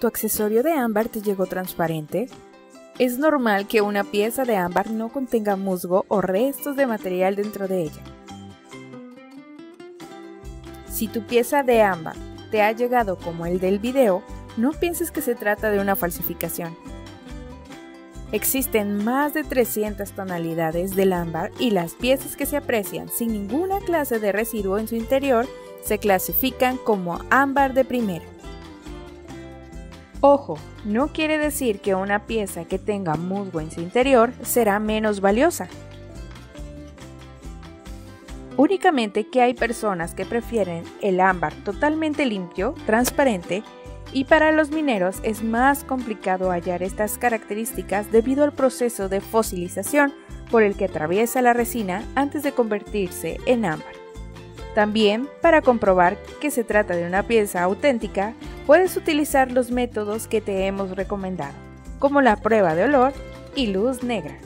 ¿Tu accesorio de ámbar te llegó transparente? Es normal que una pieza de ámbar no contenga musgo o restos de material dentro de ella. Si tu pieza de ámbar te ha llegado como el del video, no pienses que se trata de una falsificación. Existen más de 300 tonalidades del ámbar y las piezas que se aprecian sin ninguna clase de residuo en su interior se clasifican como ámbar de primera. Ojo, no quiere decir que una pieza que tenga musgo en su interior será menos valiosa. Únicamente que hay personas que prefieren el ámbar totalmente limpio, transparente, y para los mineros es más complicado hallar estas características debido al proceso de fosilización por el que atraviesa la resina antes de convertirse en ámbar. También, para comprobar que se trata de una pieza auténtica, puedes utilizar los métodos que te hemos recomendado, como la prueba de olor y luz negra.